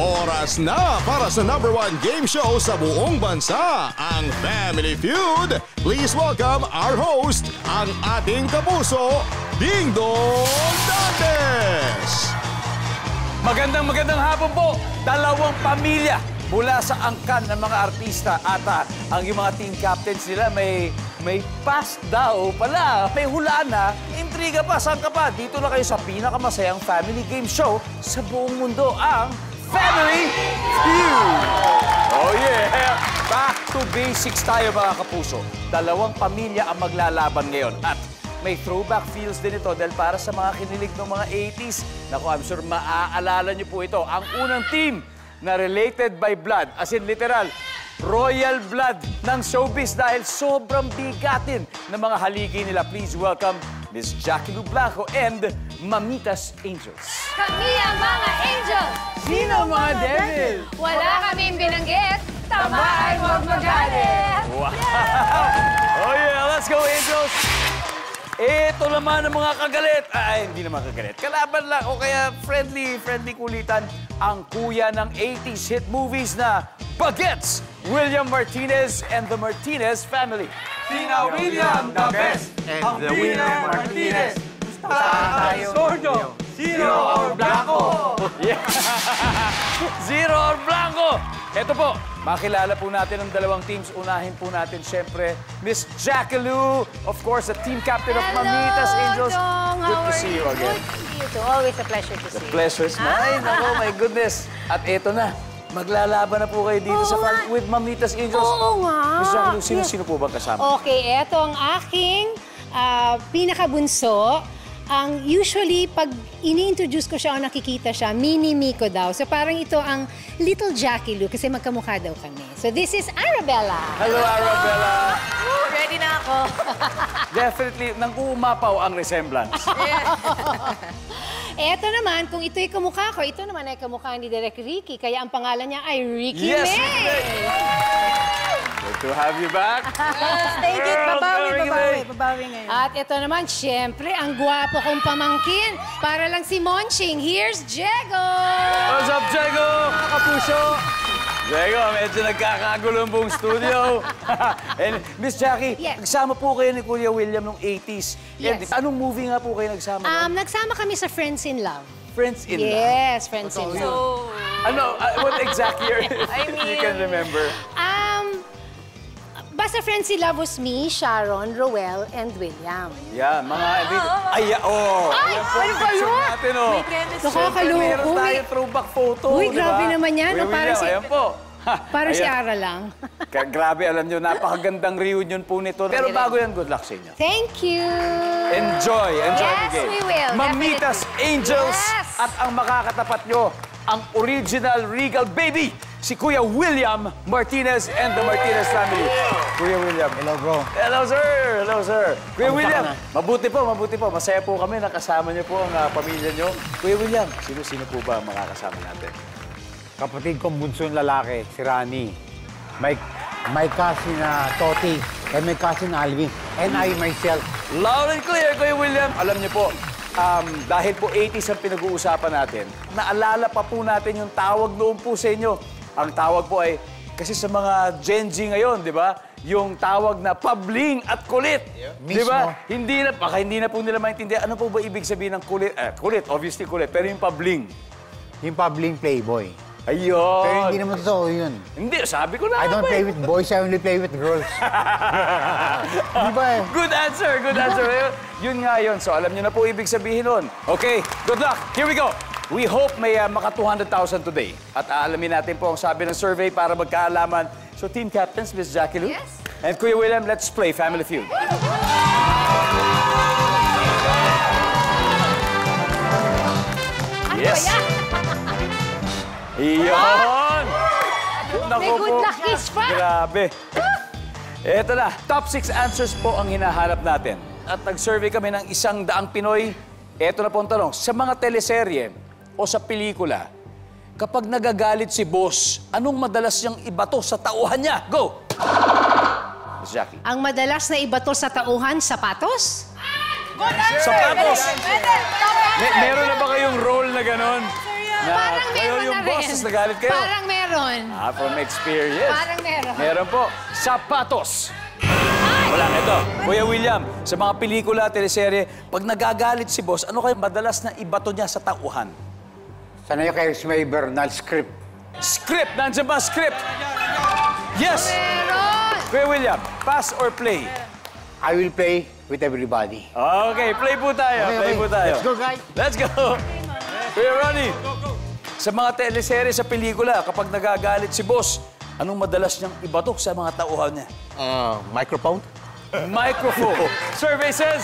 Oras na para sa number one game show sa buong bansa, ang Family Feud. Please welcome our host, ang ating kapuso, Ding Dong Dantes! Magandang magandang hapon po. Dalawang pamilya mula sa angkan ng mga artista at ah, ang yung mga team captains nila may may pass daw pala. May hula na. Intriga pa. Saan ka pa? Dito na kayo sa pinakamasayang family game show sa buong mundo, ang Family Feud! Oh yeah! Back to basics tayo mga kapuso. Dalawang pamilya ang maglalaban ngayon at may throwback feels din ito dahil para sa mga kinilig ng mga 80s. Naku, I'm sure maaalala niyo po ito. Ang unang team na related by blood, as in literal, royal blood ng showbiz dahil sobrang bigatin ng mga haligi nila. Please welcome Miss Jackie Lu Blanco and Mamitas Angels. Kami ang mga angels! Sino ang mga devil? Wala kaming binanggit, tama ay huwag magalit! Wow! Oh yeah, let's go Angels! Ito naman ang mga kagalit. Ay, hindi naman kagalit. Kalaban lang o kaya friendly, friendly kulitan ang kuya ng 80s hit movies na Bagets, William Martinez and the Martinez family. Tina William, the best! And the winner, Martinez. Tayo. Sordo, Zero or Blanco. Yeah. Zero or Blanco. Ito po, makilala po natin ang dalawang teams. Unahin po natin, syempre, Miss Jackaloo. Of course, the team captain of Mamitas Angels. Dong. Good to see you again. Good to see you too. Always a pleasure to The see you. pleasure is mine. Oh my goodness. At ito na, maglalaban na po kayo dito sa Oo fan- nga. with Mamitas Angels. Oo nga. Miss Yes. sino-sino po bang kasama? Okay, eto ang aking ah, pinakabunso. Ang usually, pag ini-introduce ko siya o nakikita siya, mini-me ko daw. So parang ito ang little Jackie Lou kasi magkamukha daw kami. So this is Arabella. Hello, Arabella. Ready na ako. Definitely, nang uumapaw ang resemblance. Eto naman, kung ito'y kamukha ko, ito naman ay kamukha ni Derek Ricky. Kaya ang pangalan niya ay Ricky Yes, May. Ricky Good to have you back. Thank you. Girls, Babawi, babawi, babawi ngayon. At ito naman, syempre, ang gwapo kong pamangkin. Para lang si Monching. Here's Jego! What's up, Diego? Mga kapuso. Diego, medyo nagkakagulo ang buong studio. And Miss Jackie, Yes. nagsama po kayo ni Kuya William nung 80s. And Yes. anong movie nga po kayo nagsama? Um, nagsama kami sa Friends in Love. Friends in Love. Yes, Friends in Love. Ano, uh, what exact year, if you can remember? Basta Friends Love was me, Sharon, Roel, and William. Yeah, mga... Ay, oh! Ay, Ayan po ano ang ba picture yun? natin, oh. Nakakaloko. Meron tayo May- throwback photo, Uy, di grabe ba? naman yan, Kuya no? Parang William, si- Ayan po. Ha, Parang si ayan. Ara lang. Ka- Grabe, alam nyo, napakagandang reunion po nito. Pero bago yan, good luck sa inyo. Thank you! Enjoy, enjoy Yes, the game. we will, Mamitas Angels Yes. at ang makakatapat nyo, ang original Regal Baby, si Kuya William Martinez and the Martinez family. Kuya William. Hello, bro. Hello, sir. Hello, sir. Kuya Kamusta William, ka mabuti po, mabuti po. Masaya po kami nakasama niyo po ang ah, pamilya niyo. Kuya William, sino-sino po ba ang makakasama natin? Kapatid kong bunsong lalaki, si Rani. May, may cousin na Toti. And may cousin na Alvin. And I myself. Loud and clear, Kuya William. Alam niyo po, um, dahil po 80s ang pinag-uusapan natin, naalala pa po natin yung tawag noon po sa inyo. Ang tawag po ay, kasi sa mga Gen Z ngayon, di ba? Yung tawag na pabling at kulit. Di ba? Hindi na, baka hindi na po nila maintindihan. Ano po ba ibig sabihin ng kulit? Eh, kulit, obviously kulit. Pero yung pabling. Yung Pabling Playboy. Ayun. Pero hindi naman totoo yun. Hindi, sabi ko na I don't play eh. with boys, I only play with girls. Di ba eh? Good answer, good answer. Ayun, Yun nga yun. So alam niyo na po ibig sabihin nun. Okay, good luck. Here we go. We hope may uh, maka 200,000 today. At aalamin natin po ang sabi ng survey para magkaalaman. So team captains, Miss Jackie Lou. Yes. And Kuya William, let's play Family Feud. Ano Yes. ba yan? Iyon! May good luck kiss pa. Grabe. Eto na, top 6 answers po ang hinahanap natin. At nag-survey kami ng isang daang Pinoy. Eto na po ang tanong, sa mga teleserye o sa pelikula, kapag nagagalit si boss, anong madalas niyang ibato sa tauhan niya? Go! Miss Jackie. Ang madalas na ibato sa tauhan, sapatos? Sapatos! Pwede. Tama. Me- meron na ba kayong role na ganon? Na Parang kayo meron yung na rin. boss, tapos nagalit kayo. Parang meron. Ah, from experience. Parang meron. Meron po. Sapatos. Wala na ito. Kuya William, sa mga pelikula, teleserye, pag nagagalit si boss, ano kayo madalas na ibato niya sa tauhan? Sanay kayo si May Bernal script. Script! Nandiyan ba script? Yes! Kuya William, pass or play? I will play with everybody. Okay, play po tayo. Okay, play okay. po tayo. Let's go, guys. Let's go. Kuya Ronnie, sa mga teleserye sa pelikula, kapag nagagalit si boss, anong madalas niyang ibatok sa mga tauhan niya? Uh, microphone? Microphone. Survey says...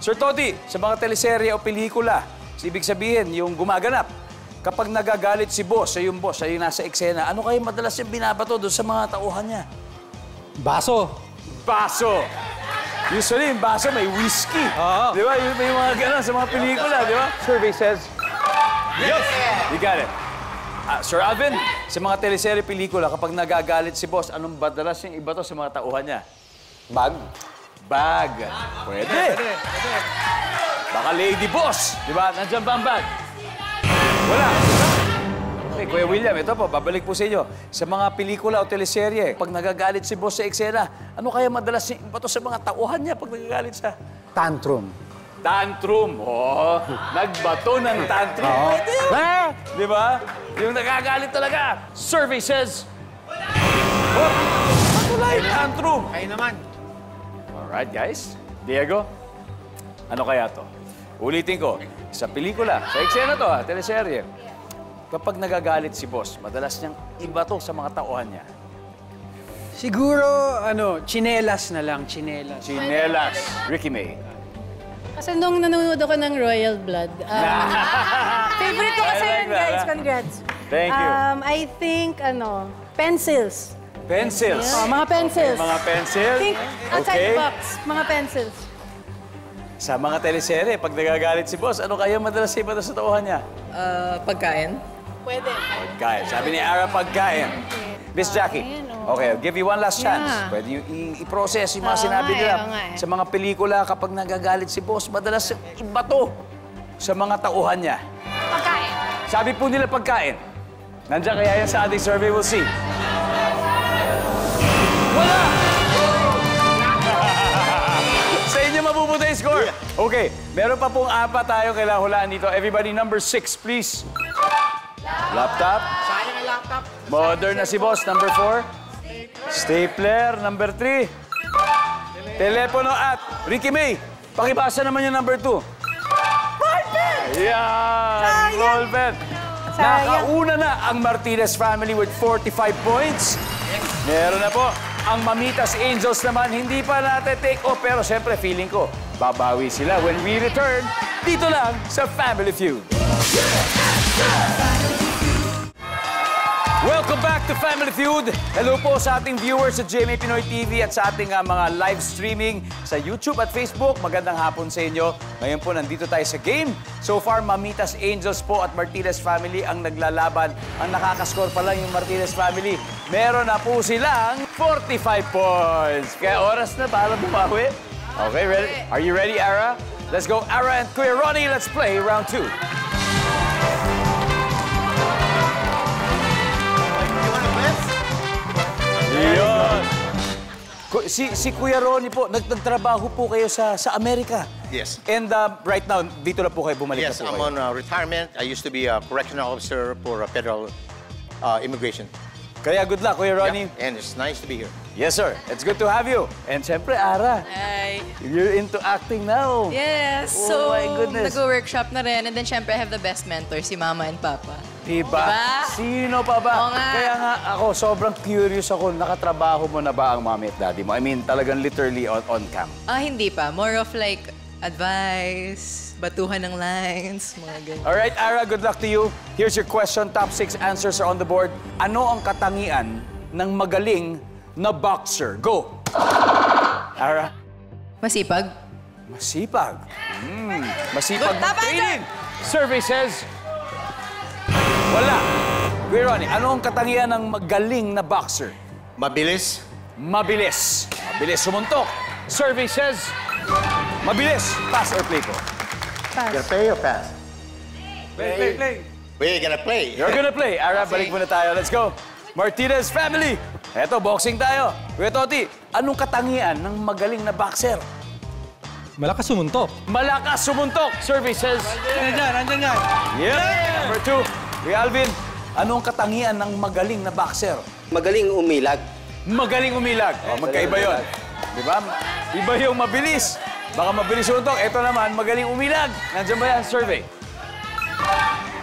Sir Toti, sa mga teleserye o pelikula, ibig sabihin, yung gumaganap, kapag nagagalit si boss, sa yung boss, sa yung nasa eksena, ano kayo madalas yung binabato doon sa mga tauhan niya? Baso. Baso. Usually, yung baso may whiskey. Oo. Di ba? Yung may mga gano'n sa mga pelikula, di ba? Survey says... Yes! You got it. Ah, Sir Alvin, sa mga teleserye pelikula, kapag nagagalit si boss, anong madalas yung iba to sa mga tauhan niya? Bag. Bag. Pwede. Baka lady boss. Di ba? Nandiyan ba ang bag? Wala. Okay, Kuya William, ito po, babalik po sa inyo. Sa mga pelikula o teleserye, pag nagagalit si boss sa eksena, ano kaya madalas yung iba to sa mga tauhan niya pag nagagalit siya? Tantrum. Tantrum. Oh, nagbato ng tantrum. Pwede yun. Ah! Di ba? Yung nagagalit talaga. Survey says... Oh, matulay, tantrum. Kayo naman. Alright, guys. Diego, ano kaya to? Ulitin ko, sa pelikula, sa eksena to ha, teleserye, kapag nagagalit si boss, madalas niyang iba to sa mga tauhan niya. Siguro, ano, chinelas na lang, chinelas. Chinelas. Ricky May. Kasi nung nanonood ako ng Royal Blood, um, favorite ko kasi like yun, guys. Congrats. Thank you. Um, I think, ano, pencils. Pencils. Oh, mga pencils. Mga pencil. think outside Okay. the box. Mga pencils. Sa mga teleserye, pag nagagalit si boss, ano kaya madalas iba to sa tauhan niya? Ah, pagkain? Pwede. Pagkain. Sabi ni Ara, pagkain. Miss Jackie, okay, I'll give you one last chance. Yeah. Pwede yung i-process yung mga Oo sinabi eh, nila. nga eh. Sa mga pelikula, kapag nagagalit si boss, madalas iba to sa mga tauhan niya. Pagkain. Sabi po nila pagkain. Nandiyan kaya yan sa ating survey, we'll see. Wala! sa inyo mapupunta yung score. Okay, meron pa pong apat tayo kailangan hulaan dito. Everybody, number six, please. Laptop. Sayang ang laptop. Modern na si boss, number four. Stapler, number three. Telepono at Ricky May. Pakibasa naman yung number two. Yan! Ballpen. Nakauna na ang Martinez family with 45 points. Meron na po. Ang Mamitas Angels naman, hindi pa natin take off. Pero siyempre, feeling ko, babawi sila when we return dito lang sa Family Feud. Welcome back to Family Feud. Hello po sa ating viewers sa GMA Pinoy TV at sa ating ah, mga live streaming sa YouTube at Facebook. Magandang hapon sa inyo. Ngayon po nandito tayo sa game. So far, Mamitas Angels po at Martinez family ang naglalaban. Ang nakakascore pa lang yung Martinez family. Meron na po silang 45 points. Kaya oras na para bumawi. Okay, ready? Are you ready, Ara? Let's go, Ara and Kuya Ronnie. Let's play round two. Yun. Si, si Kuya Ronnie po, nag- nagtrabaho po kayo sa, sa Amerika. Yes. And uh, right now, dito na po kayo, bumalik Yes, na po I'm kayo. on uh, retirement. I used to be a correctional officer for uh, federal uh, immigration. Kaya good luck, Kuya Ronnie. Yeah, And it's nice to be here. Yes, sir. It's good to have you. And siyempre, Ara, Hi. you're into acting now. Yes. Oh so, my goodness. nag-workshop na rin. And then, syempre, I have the best mentor, si Mama and Papa. Diba? Diba? Sino pa ba? Oo nga. Kaya nga ako, sobrang curious ako, nakatrabaho mo na ba ang mommy at daddy mo? I mean, talagang literally on, on cam. Ah, hindi pa. More of like, advice, batuhan ng lines, mga ganyan. All right, Ara, good luck to you. Here's your question. Top six answers are on the board. Ano ang katangian ng magaling na boxer? Go! Ara, Masipag. masipag. Hmm, masipag tama, mag-training. Survey says, wala. Kuya Ronnie, ano ang katangian ng magaling na boxer? Mabilis. Mabilis. Mabilis sumuntok. Survey says, mabilis. Pass or play po? Pass. Gonna play or pass? Play, play, play. We're gonna play. You're gonna play. Ara, balik muna tayo. Let's go. Martinez family. Eto, boxing tayo. Kuya Toti, anong katangian ng magaling na boxer? Malakas sumuntok. Malakas sumuntok. Survey says... Nandiyan dyan, nandiyan dyan. Yeah. Number two. Kuya Alvin, anong katangian ng magaling na boxer? Magaling umilag. Magaling umilag. O, magkaiba yun. Di ba? Iba yung mabilis. Baka mabilis sumuntok. Ito naman, magaling umilag. Nandiyan ba yan? Survey.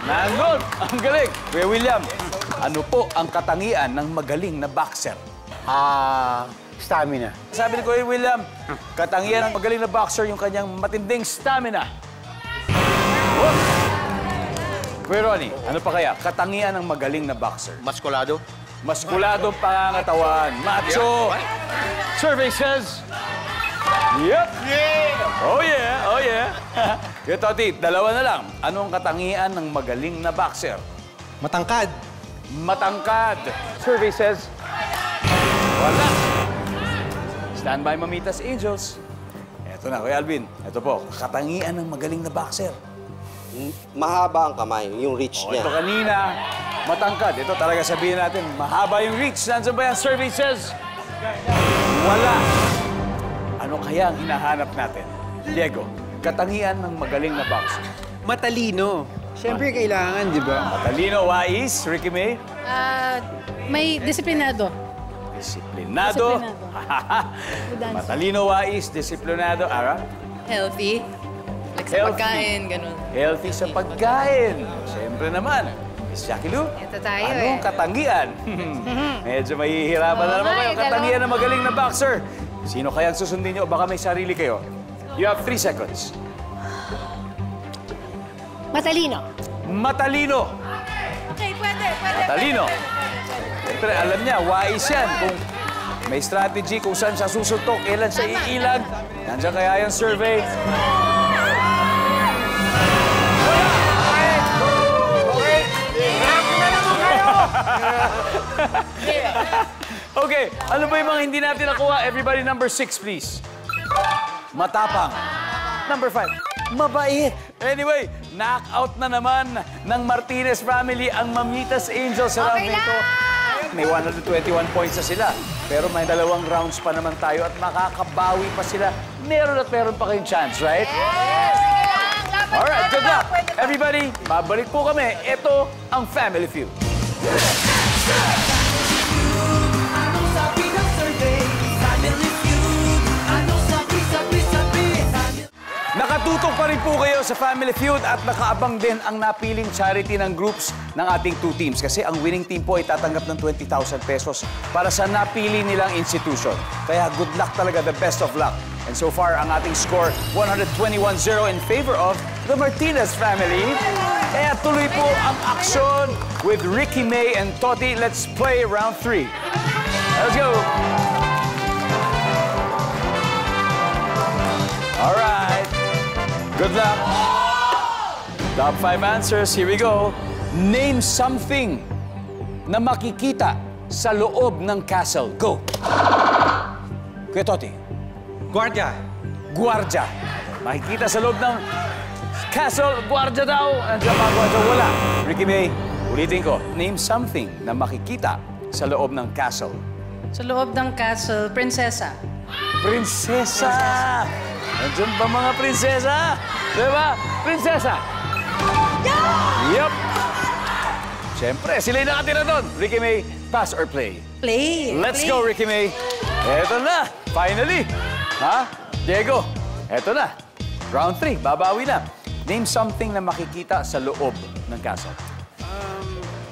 Nandun. Ang galing. Kuya William, ano po ang katangian ng magaling na boxer? Ah, stamina. Sabi ni Kuya William, katangian ng magaling na boxer yung kanyang matinding stamina. Oh! Kuya Ronnie, ano pa kaya? Katangian ng magaling na boxer. Maskulado. Maskuladong pangangatawan. Macho. Survey says... Yep. Oh yeah, oh yeah. Yung Toti, dalawa na lang. Anong katangian ng magaling na boxer? Matangkad. Matangkad. Survey says... Wala. Stand by Mamitas Angels. Eto na, Kuya Alvin. Eto po, katangian ng magaling na boxer. Mahaba ang kamay, yung reach O, niya. ito kanina, matangkad. Ito talaga sabihin natin, mahaba yung reach. Nandiyan ba yan? Survey says, wala. Ano kaya ang hinahanap natin? Diego, katangian ng magaling na boxer. Matalino. Siyempre kailangan, di ba? Matalino, wais, Ricky May. Ah, may disiplinado. Disiplinado. Disiplinado. Matalino, wais, disiplinado. Ara? Healthy. Like sa Healthy. pagkain, ganun. Healthy sa pagkain. Siyempre naman. Miss Jackie Lou, Ito tayo anong eh. katangian? Medyo mahihirapan na Oo naman kayo. eh, Katangian ng magaling na boxer. Sino kaya ang susundin nyo? Baka may sarili kayo. You have three seconds. Matalino. Matalino. Okay, pwede, pwede. Matalino. Siyempre, alam niya, wais yan. Kung may strategy kung saan siya susuntok, kailan siya iilag. Nandiyan kaya yung survey. Okay, ano ba yung mga hindi natin nakuha? Everybody, number six, please. Matapang. Number five, mabait. Anyway, knockout na naman ng Martinez family ang Mamitas Angels sa round Okay na ito. May 121 points na sila. Pero may dalawang rounds pa naman tayo at makakabawi pa sila. Meron at meron pa kayong chance, right? Yes! Sige lang! Alright, good luck. Everybody, babalik po kami. Ito ang Family Feud. Nakatutok pa rin po kayo sa Family Feud at nakaabang din ang napiling charity ng groups ng ating two teams kasi ang winning team po ay tatanggap ng 20,000 pesos para sa napili nilang institution. Kaya good luck talaga, the best of luck. And so far, ang ating score, 121-0 in favor of the Martinez family. Kaya tuloy po ang aksyon with Ricky May and Toti. Let's play round three. Let's go! All right. Good luck. Top five answers. Here we go. Name something na makikita sa loob ng castle. Go. Kuya Toti. Guardia. Guardia. Makikita sa loob ng castle. Guardia daw. Andiyan mga guardia. Wala. Ricky May, ulitin ko. Name something na makikita sa loob ng castle. Sa loob ng castle, prinsesa. Prinsesa! Nandiyan ba mga prinsesa? Di ba? Prinsesa! Yup! Siyempre, sila yung nakatira doon. Ricky May, pass or play? Play. Let's go, Ricky May. Eto na, finally. Ha? Diego, eto na. Round 3, babawi na. Name something na makikita sa loob ng castle.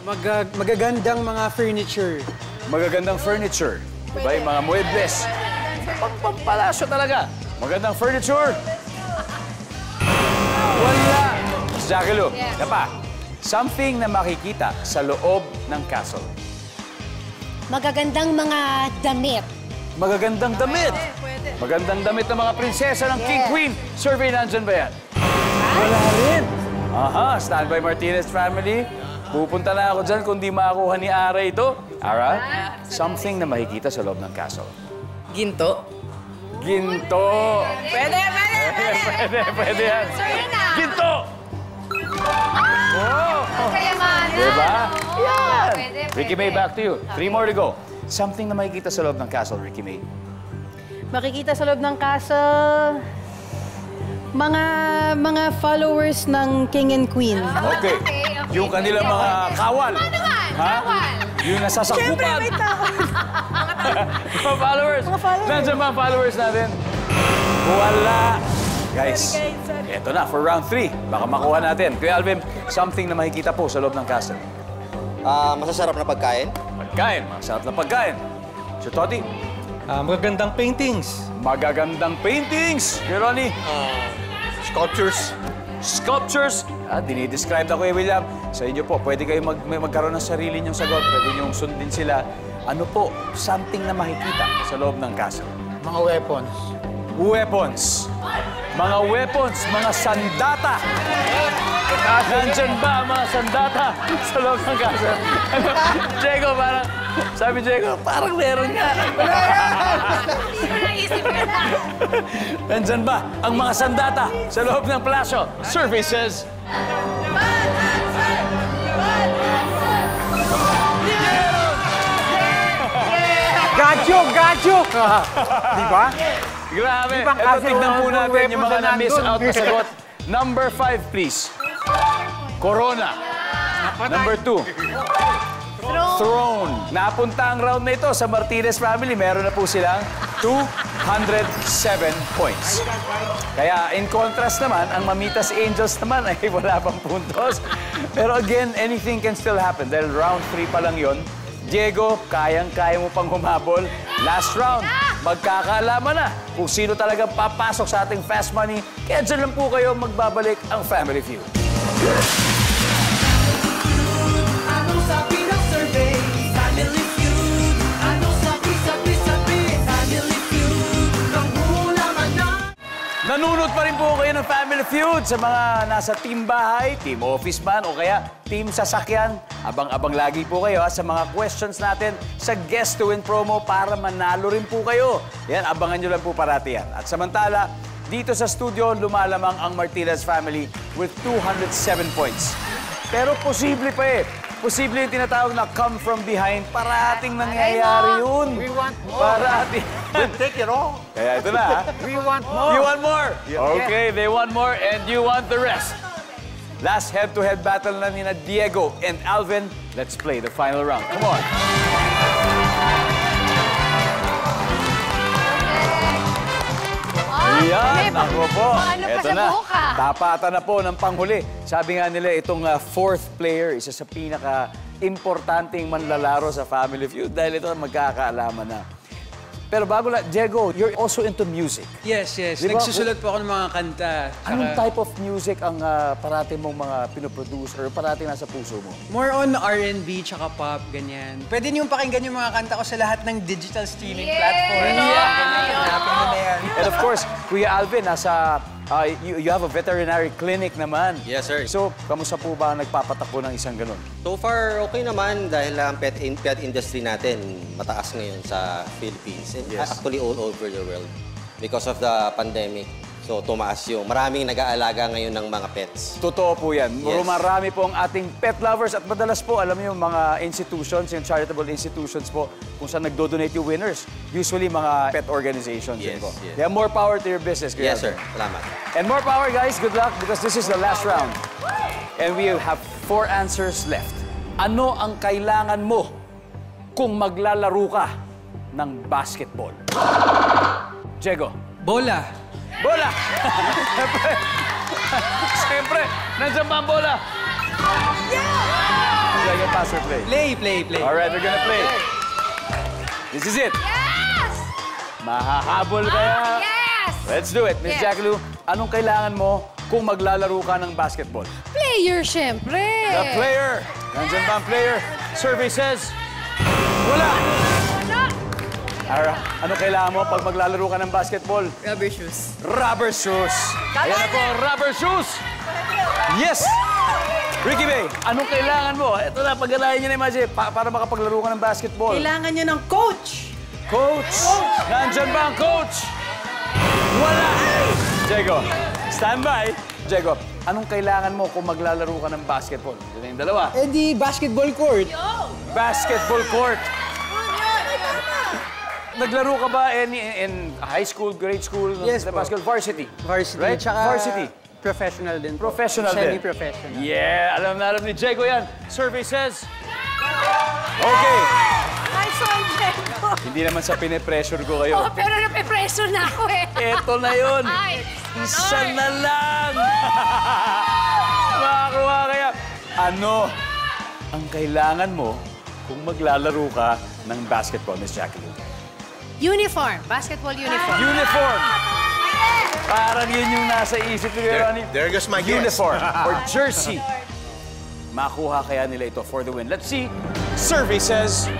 Mag- magagandang mga furniture. Magagandang furniture. Diba? Yung mga muebles. Pang pampalasyo talaga. Magandang furniture. Wala. Jackie Lou, na pa. Something na makikita sa loob ng castle. Magagandang mga damit. Magagandang damit. Magandang damit ng mga prinsesa ng King Queen. Survey nandyan ba yan? Wala rin. Aha, standby Martinez family. Pupunta na ako dyan kung di makakuha ni Ara ito. Ara, something na makikita sa loob ng castle. Ginto. Ginto. Pwede, pwede, pwede. Pwede, pwede yan. Sir, yun na. Ginto! Ah! Oh! Kayamanan. Diba? Oh, yan. Pwede, pwede. Ricky May, back to you. Three more to go. Something na makikita sa loob ng castle, Ricky May. Makikita sa loob ng castle... Mga mga followers ng King and Queen. Ah, okay. okay, okay. Yung kanilang mga kawal. Ano naman? Ha? Kawal. Yung nasasakupan. Siyempre, may tawag. mga followers. Mga followers. Nandiyan ang followers natin? Wala. Guys, eto na for round three. Baka makuha natin. Kuya Alvin, something na makikita po sa loob ng castle. Ah, masasarap na pagkain. Pagkain, masarap na pagkain. So, Toti, Ah, magagandang paintings. magagandang paintings. Kuya Ronnie, Sculptures. Sculptures. Ah, dinidescribe na Kuya William. Sa inyo po, pwede kayo mag, may magkaroon ng sarili niyong sagot. Pwede niyong sundin sila. Ano po, something na makikita sa loob ng castle. Mga weapons. Weapons. Mga weapons, mga sandata. Nandyan ba ang mga sandata sa loob ng castle? Diego, parang, sabi Diego, parang meron nga. Ko naisip yun. Nandyan ba ang mga sandata sa loob ng palasyo? Survey says... Gadyo! Gadyo! Di ba? Grabe. Di ba ang Ito, castle tignan po natin yung mga na na-miss out na sagot. Number five, please. Corona. Number two. Throne. Napunta ang round na ito sa Martinez family. Meron na po silang 207 points. Kaya in contrast naman, ang Mamitas Angels naman ay wala pang puntos. Pero again, anything can still happen dahil round 3 pa lang yon. Diego, kayang-kaya mo pang humabol. Last round, magkakaalaman na kung sino talagang papasok sa ating Fast Money. Kaya dyan lang po kayo magbabalik ang Family Feud. Nanunod pa rin po kayo ng Family Feud sa mga nasa team bahay, team office man, o kaya team sasakyan. Abang-abang lagi po kayo ha, sa mga questions natin sa Guest to Win promo para manalo rin po kayo. Yan, abangan nyo lang po parati yan. At samantala, dito sa studio, lumalamang ang Martinez family with 207 points. Pero posible pa eh. Posible yung tinatawag na come from behind. Parating nangyayari yun. We want more. Parating. Take it all. Kaya ito na ha. We want more. You want more? Okay, they want more and you want the rest. Last head-to-head battle na ni na Diego and Alvin. Let's play the final round. Come on. Yan, ako po. Ano pa Eto sa na. buka? Tapatan na po ng panghuli. Sabi nga nila, itong ah, fourth player, isa sa pinaka-importanting manlalaro sa Family Feud dahil ito magkakaalaman na. Pero bago lang, Diego, you're also into music. Yes, yes. Di ba? Nagsusulat po ako ng mga kanta. Tsaka Anong type of music ang ah, parati mong mga pinoproduce or parati nasa puso mo? More on R&B tsaka pop, ganyan. Pwede niyong pakinggan yung mga kanta ko sa lahat ng digital streaming. Yeah! Mo na yan. And of course, Kuya Alvin, nasa, ah, you, you have a veterinary clinic naman. Yes, sir. So, kamusta po ba nagpapatakbo ng isang ganun? So far, okay naman dahil ang pet, in, pet industry natin mataas ngayon sa Philippines and Yes. actually all over the world because of the pandemic. So tumaas yung maraming nag-aalaga ngayon ng mga pets. Totoo po yan. Yes. Marami po ang ating pet lovers at madalas po, alam niyo, yung mga institutions, yung charitable institutions po, kung saan nagdo-donate yung winners. Usually mga pet organizations Yes, po. yes. Kaya more power to your business, Kuya Yes, sir. Salamat. And more power, guys. Good luck because this is the last round. And we have four answers left. Ano ang kailangan mo kung maglalaro ka ng basketball? Diego. Bola. Bola! Siyempre, Siyempre, nandiyan ba ang bola? Yeah! Diego, pass or play? Play, play, play. All right, we're gonna play. This is it. Yes! Mahahabol kaya? Yes! Let's do it. Miss Yes. Jackie Lou, anong kailangan mo kung maglalaro ka ng basketball? Player, syempre. The player. Nandiyan ba ang player? Survey says, wala. Ara, ano kailangan mo pag maglalaro ka ng basketball? Rubber shoes. Rubber shoes. Ayan na po, rubber shoes. Yes! Ricky Bay, anong kailangan mo? Ito na, pagganahin niyo na imagine, pa para makapaglaro ka ng basketball. Kailangan niya ng coach. Coach! Nandyan ba ang coach? Wala! Diego, stand by. Diego, Anong kailangan mo kung maglalaro ka ng basketball? Na yung dalawa. Eh di, basketball court. Basketball court. Naglaro ka ba in, in high school, grade school? Yes basketball varsity. Varsity. Right? Tsaka varsity. Professional din po. Professional din. Semi-professional. Yeah, alam na alam ni Diego yan. Survey says... Okay. Nice one, Diego. Hindi naman sa pinipressure ko Oh, kayo. pero nape-pressure na ako eh. Eto na yun. Ay, Isa na lang. Makakuha kaya. Ano ang kailangan mo kung maglalaro ka ng basketball, Miss Jacqueline? Uniform. Basketball uniform. Uniform. Parang yun yung nasa isip ni Ronnie. there goes my guess. Uniform or jersey. Makuha kaya nila ito for the win. Let's see. Survey says...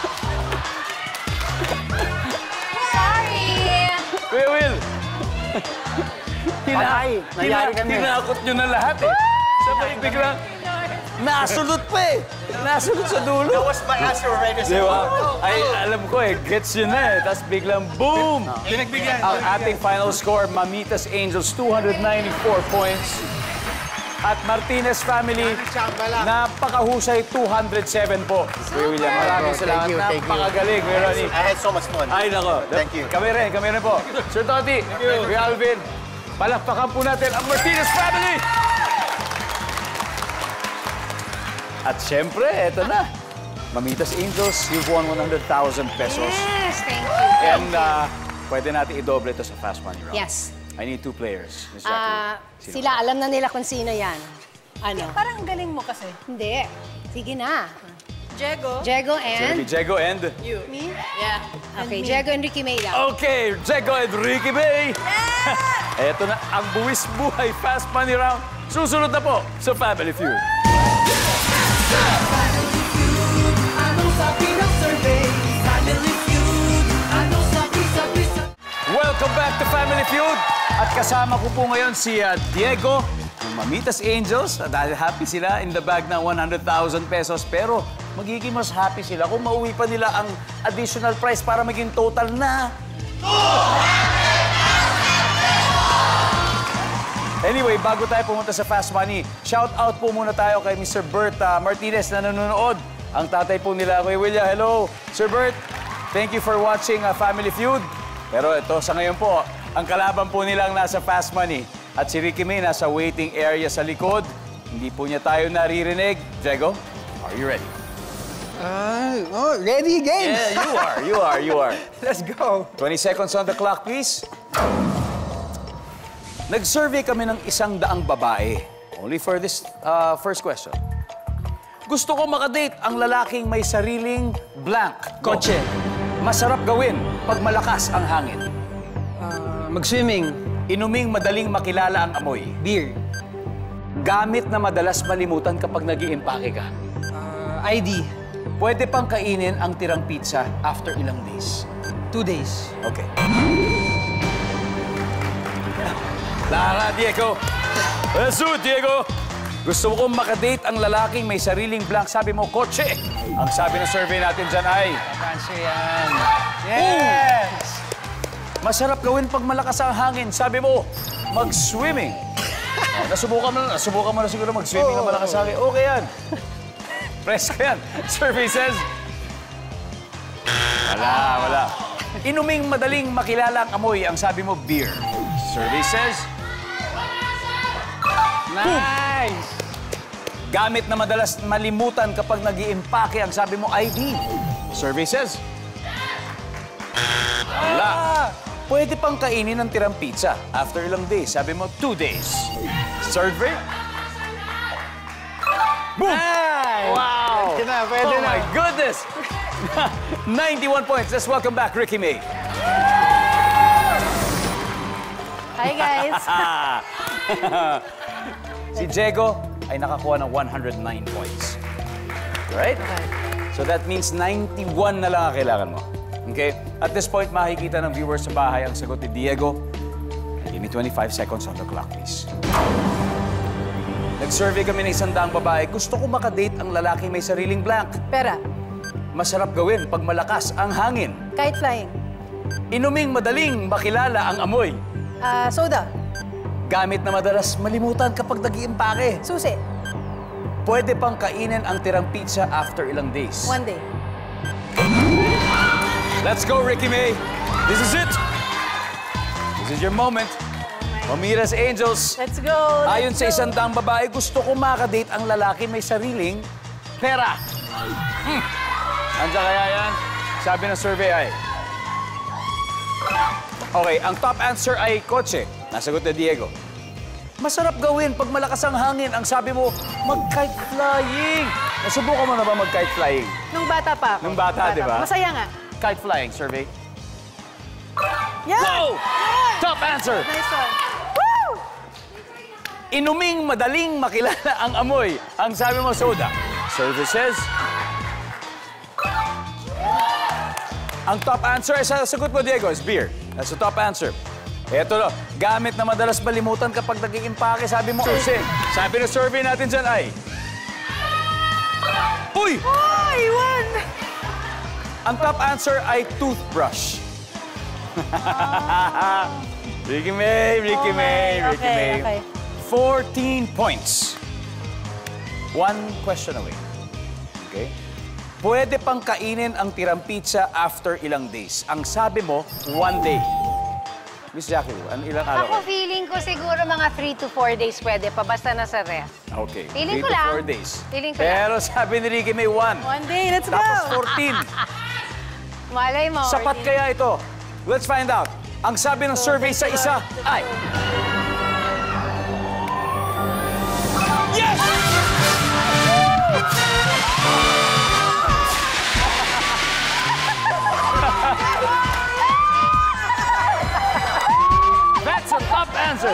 Patay. Nangyari kami. Tinakot nyo na lahat eh. Sabay biglang... Nasulot pa eh. Nasulot sa dulo. That was my answer already. Di ba? Ay, alam ko eh. Gets yun na eh. Tapos biglang boom! Pinagbigyan. Ang ating final score, Mamitas Angels, 294 points. At Martinez family, napakahusay, 207 po. Kuya William, maraming salamat. Thank you, thank you. Napakagaling, Kuya Ronnie. I had so much fun. Ay, nako. Thank you. Kami rin, kami rin po. Sir Toti, Kuya Alvin, palakpakan po natin ang Martinez family! At syempre, eto na. Mamitas Angels, you've won 100,000 pesos. Yes, thank you. And uh, pwede natin i-doble ito sa fast money round. Yes. I need two players. Miss Ah, Jacqueline. Sino? sila, alam na nila kung sino yan. Ano? Parang ang galing mo kasi. Hindi. Sige na. Diego Sino and... si Diego and... You. Me? Yeah. Okay, Diego and Ricky May daw. Okay, Diego and Ricky Bay. Eto na ang buwis buhay fast money round. Susunod na po sa Family Feud. Anong sabi ng survey? Family feud Anong sabi, sabi, sabi Welcome back to Family Feud. At kasama ko po ngayon si uh, Diego ng Mamitas Angels. Uh, Dahil happy sila in the bag ng 100,000 pesos. Pero magiging mas happy sila kung mauwi pa nila ang additional price para maging total na... Anyway, bago tayo pumunta sa Fast Money, shout out po muna tayo kay Mr. Bert uh, Martinez na nanonood. Ang tatay po nila, Kuya William. Hello, Sir Bert. Thank you for watching uh, Family Feud. Pero ito, sa ngayon po, ang kalaban po nilang nasa Fast Money. At si Ricky May nasa waiting area sa likod. Hindi po niya tayo naririnig. Diego, are you ready? Ah, oh, ready game. Yeah, you are, you are, you are. Let's go. 20 seconds on the clock, please. Nag-survey kami ng isang daang babae. Only for this uh, first question. Gusto ko makadate ang lalaking may sariling blank. Kotse. Masarap gawin pag malakas ang hangin. Mag-swimming. Inuming madaling makilala ang amoy. Beer. Gamit na madalas malimutan kapag nag iimpake ka. Ah, ID. Pwede pang kainin ang tirang pizza after ilang days. Two days. Okay. Tara, Diego. Eso, Diego. Gusto mo kong makadate ang lalaking may sariling blank. Sabi mo, kotse. Ang sabi ng survey natin dyan ay, Answer yan. Yes! Masarap gawin pag malakas ang hangin. Sabi mo, mag-swimming. Oh, nasubukan mo na, nasubukan mo na siguro mag-swimming na malakas ang hangin. Okay yan. Press ka yan. Says, wala, wala. Inuming madaling makilala ang amoy. Ang sabi mo, beer. Says, Nice! Gamit na madalas malimutan kapag nag iimpake ang sabi mo ID. Says... Wala. Pwede pang kainin ng tirang pizza after ilang days. Sabi mo, two days. Survey? Boom! Nice! Wow! Pwede na, pwede oh na. my goodness! 91 points. Let's welcome back Ricky May. Hi, guys. si Diego ay nakakuha ng 109 points. Right? So that means 91 na lang ang kailangan mo. Okay? At this point, makikita ng viewers sa bahay ang sagot ni Diego. Give me 25 seconds on the clock, please. Nag-survey kami ng isang daang babae. Gusto ko makadate ang lalaki may sariling blank. Pera. Masarap gawin pag malakas ang hangin. Kite flying. Inuming madaling makilala ang amoy. Ah, soda. Gamit na madalas malimutan kapag nag-iimpake. Susi. Pwede pang kainin ang tirang pizza after ilang days. One day. Let's go, Ricky May. This is it. This is your moment. Mamiras Angels. Let's go. Ayon let's sa go. isang daang babae, gusto ko makadate ang lalaki may sariling pera. Hmm. Andiyan kaya yan? Sabi ng survey ay... Okay, ang top answer ay kotse. Nasagot na Diego. Masarap gawin pag malakas ang hangin. Ang sabi mo, mag-kite flying. Nasubukan mo na ba mag-kite flying? Nung bata pa ako. Nung bata, di ba? Masaya nga. Kite flying survey. Yeah! Wow! Top answer! Nice one. Woo! Inuming madaling makilala ang amoy. Ang sabi mo, soda. Services. Ang top answer, ay sa sagot mo, Diego, is beer. That's the top answer. Eto no, gamit na madalas malimutan kapag nag-iimpake, sabi mo, susi. Sabi ng survey natin dyan ay... Uy! Ay, one! Ang top answer ay toothbrush. Ricky May, Ricky May, Ricky okay, May. okay. 14 points. One question away. Okay? Pwede pang kainin ang tirang pizza after ilang days. Ang sabi mo, one day. Miss Jackie, ano ilang araw? Ako feeling ko siguro mga 3 to 4 days pwede pa, basta nasa ref. Okay. Feeling three ko to lang. four days. Feeling ko lang. Pero sabi ni Ricky May, one. One day, let's Tapos go. 14. Malay mo. Sapat or- kaya ito? Let's find out. Ang sabi ng survey sa isa ay... Yes! That's a top answer.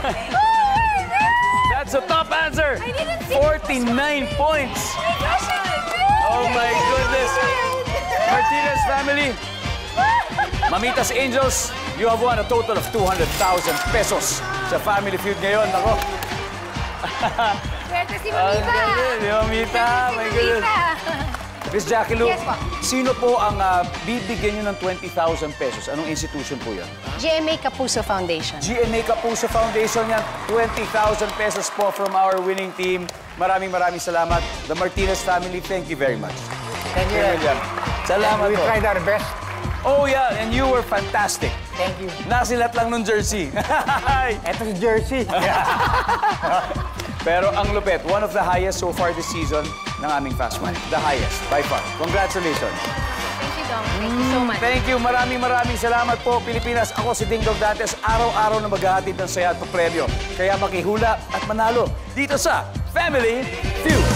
That's a top answer. I didn't see 49 points. Oh my goodness. Martinez family. Mamitas Angels, you have won a total of 200,000 pesos sa Family Feud ngayon. Ako. Swerte si Ang Mamita! galing, di Mamita. My goodness. Miss Jackie Lou, Yes. Sino po ang ah, bibigyan nyo ng 20,000 pesos? Anong institution po yan? GMA Kapuso Foundation. GMA Kapuso Foundation yan. 20,000 pesos po from our winning team. Maraming maraming salamat. The Martinez family, thank you very much. Thank you. William. Salamat We po. tried our best. Oh yeah, and you were fantastic. Thank you. Nasilat lang nung jersey. Ito si Jersey. Pero ang lupet, one of the highest so far this season ng aming Fast Money. The highest, by far. Congratulations. Thank you, Dong. Thank you so mm, much. Thank you. Maraming maraming salamat po, Pilipinas. Ako si Ding Dong Dantes, araw-araw na maghahatid ng saya at premyo. Kaya makihula at manalo dito sa Family Feud.